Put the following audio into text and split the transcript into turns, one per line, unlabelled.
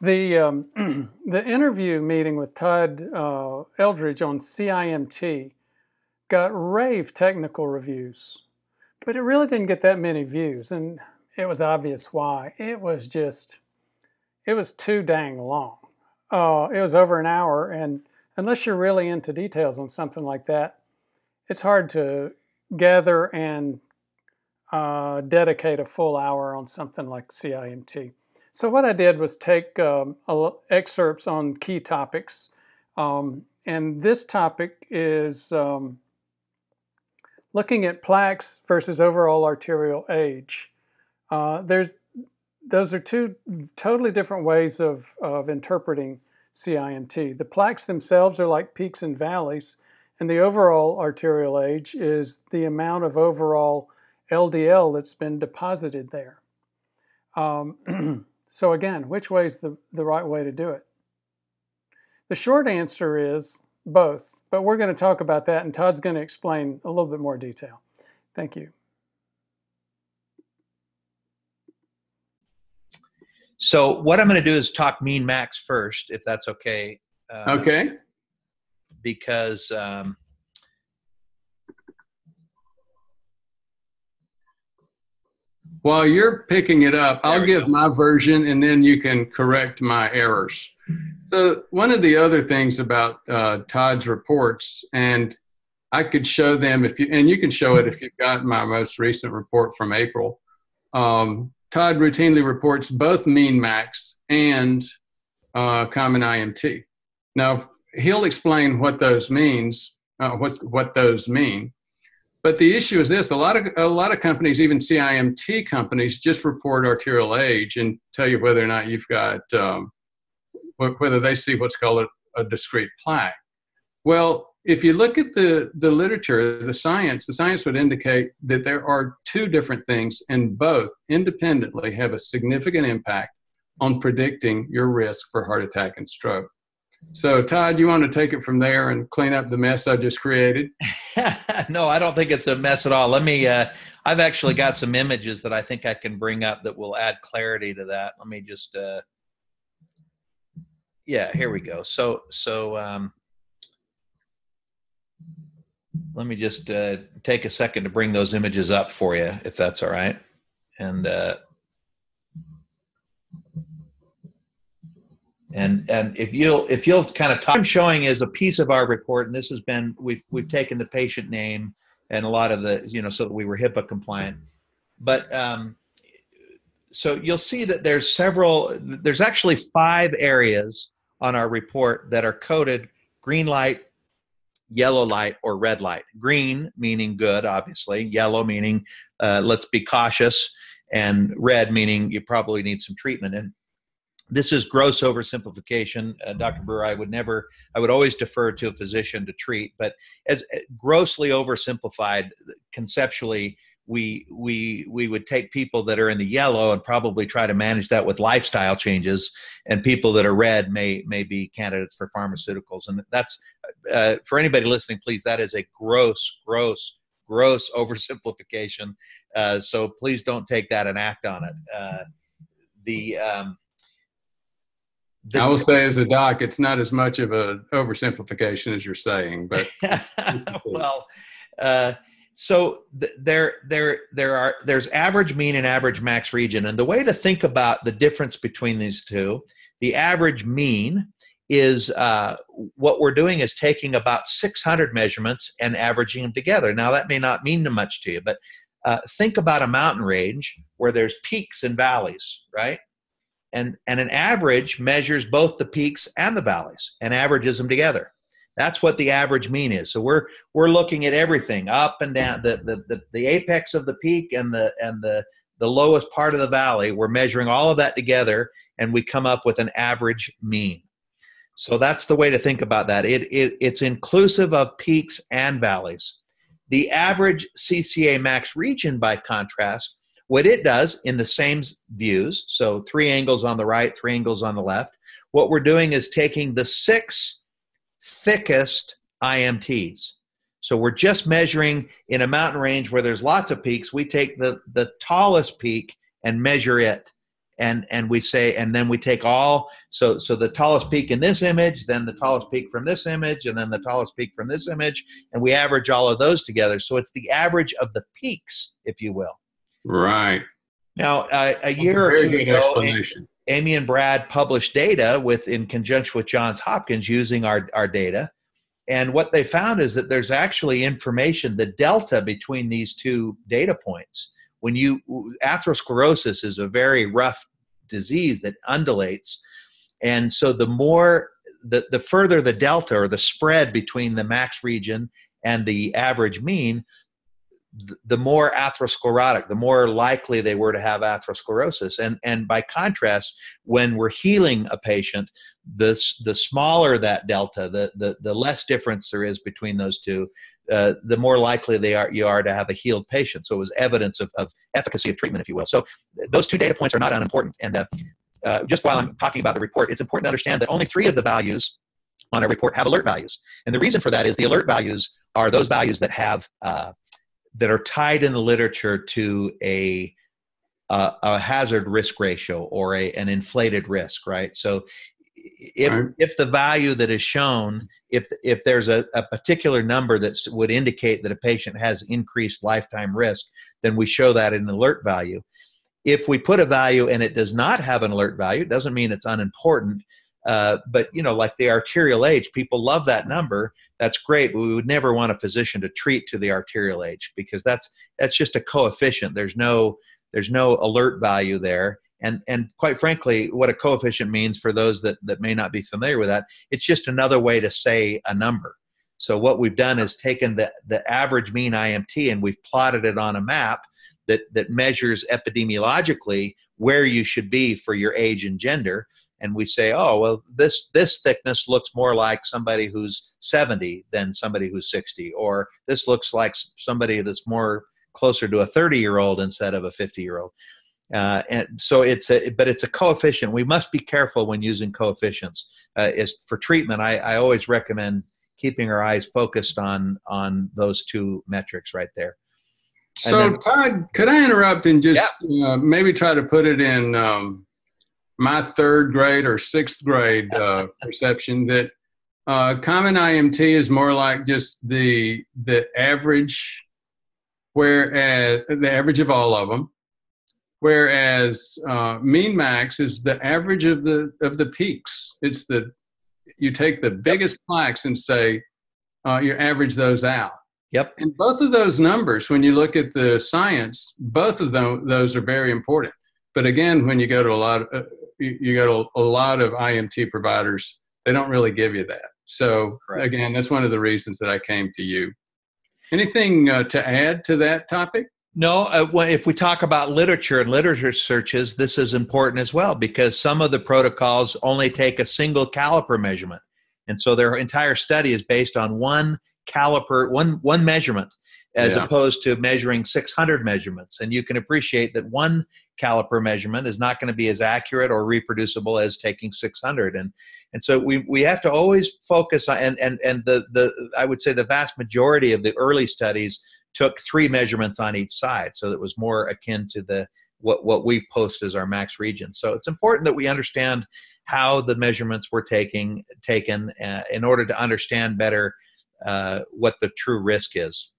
The um, the interview meeting with Todd uh, Eldredge on CIMT got rave technical reviews, but it really didn't get that many views, and it was obvious why. It was just, it was too dang long. Uh, it was over an hour, and unless you're really into details on something like that, it's hard to gather and uh, dedicate a full hour on something like CIMT. So what I did was take um, excerpts on key topics, um, and this topic is um, looking at plaques versus overall arterial age. Uh, there's those are two totally different ways of, of interpreting CIMT. The plaques themselves are like peaks and valleys, and the overall arterial age is the amount of overall LDL that's been deposited there. Um, so again, which way is the, the right way to do it? The short answer is both, but we're going to talk about that, and Todd's going to explain a little bit more detail. Thank you.
So what I'm going to do is talk mean max first, if that's okay.
Uh, okay.
Because um,
while you're picking it up, I'll give go. my version, and then you can correct my errors. So one of the other things about uh, Todd's reports, and I could show them if you, and you can show it if you've got my most recent report from April. Um, Todd routinely reports both mean max and uh, common IMT. Now he'll explain what those means, uh, what what those mean. But the issue is this: a lot of a lot of companies, even CIMT companies, just report arterial age and tell you whether or not you've got um, whether they see what's called a, a discrete plaque. Well, if you look at the, the literature, the science, the science would indicate that there are two different things, and both independently have a significant impact on predicting your risk for heart attack and stroke. So, Todd, you want to take it from there and clean up the mess I just created?
no, I don't think it's a mess at all. Let me, uh, I've actually got some images that I think I can bring up that will add clarity to that. Let me just, uh, yeah, here we go. So, so, um, let me just uh, take a second to bring those images up for you, if that's all right. And uh, and and if you'll if you'll kind of talk, I'm showing is a piece of our report, and this has been we've we've taken the patient name and a lot of the you know so that we were HIPAA compliant, but um, so you'll see that there's several there's actually five areas on our report that are coded green light yellow light or red light. Green meaning good, obviously. Yellow meaning uh, let's be cautious, and red meaning you probably need some treatment. And this is gross oversimplification, uh, Dr. Brewer. I would never, I would always defer to a physician to treat, but as uh, grossly oversimplified conceptually, we we we would take people that are in the yellow and probably try to manage that with lifestyle changes and people that are red may may be candidates for pharmaceuticals and that's uh, for anybody listening please that is a gross gross gross oversimplification uh, so please don't take that and act on it uh, the um,
I will say, as a doc, it's not as much of an oversimplification as you're saying, but
well, uh, so th- there there there are there's average mean and average max region and the way to think about the difference between these two the average mean is uh, what we're doing is taking about 600 measurements and averaging them together. Now that may not mean much to you but uh, think about a mountain range where there's peaks and valleys right and and an average measures both the peaks and the valleys and averages them together that's what the average mean is. So we're we're looking at everything up and down the the the, the apex of the peak and the and the the lowest part of the valley. We're measuring all of that together and we come up with an average mean. So that's the way to think about that. It, it it's inclusive of peaks and valleys. The average CCA max region, by contrast, what it does in the same views, so three angles on the right, three angles on the left, what we're doing is taking the six thickest IMTs. So we're just measuring in a mountain range where there's lots of peaks. We take the, the tallest peak and measure it and and we say and then we take all so so the tallest peak in this image then the tallest peak from this image and then the tallest peak from this image and we average all of those together so it's the average of the peaks if you will
right.
Now uh, a year
a
or two ago amy and brad published data with in conjunction with johns hopkins using our, our data. And what they found is that there's actually information the delta between these two data points. When you atherosclerosis is a very rough disease that undulates. And so the more the, the further the delta or the spread between the max region and the average mean the more atherosclerotic, the more likely they were to have atherosclerosis. And, and by contrast, when we're healing a patient, the, the smaller that delta, the, the, the less difference there is between those two, uh, the more likely they are you are to have a healed patient. So it was evidence of, of efficacy of treatment, if you will. So those two data points are not unimportant. And uh, uh, just while I'm talking about the report, it's important to understand that only three of the values on a report have alert values. And the reason for that is the alert values are those values that have uh, that are tied in the literature to a a, a hazard risk ratio or a, an inflated risk, right? So if right. if the value that is shown if if there's a, a particular number that would indicate that a patient has increased lifetime risk then we show that in alert value if we put a value and it does not have an alert value it doesn't mean it's unimportant uh, but you know like the arterial age people love that number. That's great but we would never want a physician to treat to the arterial age because that's that's just a coefficient. There's no there's no alert value there. And and quite frankly what a coefficient means for those that that may not be familiar with that it's just another way to say a number. So what we've done is taken the the average mean imt and we've plotted it on a map that that measures epidemiologically where you should be for your age and gender and we say oh well this this thickness looks more like somebody who's 70 than somebody who's 60 or this looks like somebody that's more closer to a 30 year old instead of a 50 year old uh, and so it's a but it's a coefficient. We must be careful when using coefficients. Uh, is for treatment I, I always recommend keeping our eyes focused on on those two metrics right there.
And so then, todd could i interrupt and just yeah. uh, maybe try to put it in um, my third grade or sixth grade uh, perception that uh, common IMT is more like just the the average, whereas the average of all of them, whereas uh, mean max is the average of the of the peaks. It's the you take the biggest plaques and say uh, you average those out.
Yep.
And both of those numbers, when you look at the science, both of them those are very important. But again, when you go to a lot of uh, you, you go to a lot of IMT providers, they don't really give you that. So Correct. again, that's one of the reasons that I came to you. Anything uh, to add to that topic?
No, uh, well, if we talk about literature and literature searches, this is important as well because some of the protocols only take a single caliper measurement. And so their entire study is based on one caliper, one, one measurement, as yeah. opposed to measuring 600 measurements. And you can appreciate that one caliper measurement is not going to be as accurate or reproducible as taking 600 and and so we, we have to always focus on and and and the the i would say the vast majority of the early studies took three measurements on each side so it was more akin to the what what we post as our max region. So it's important that we understand how the measurements were taking taken uh, in order to understand better uh, what the true risk is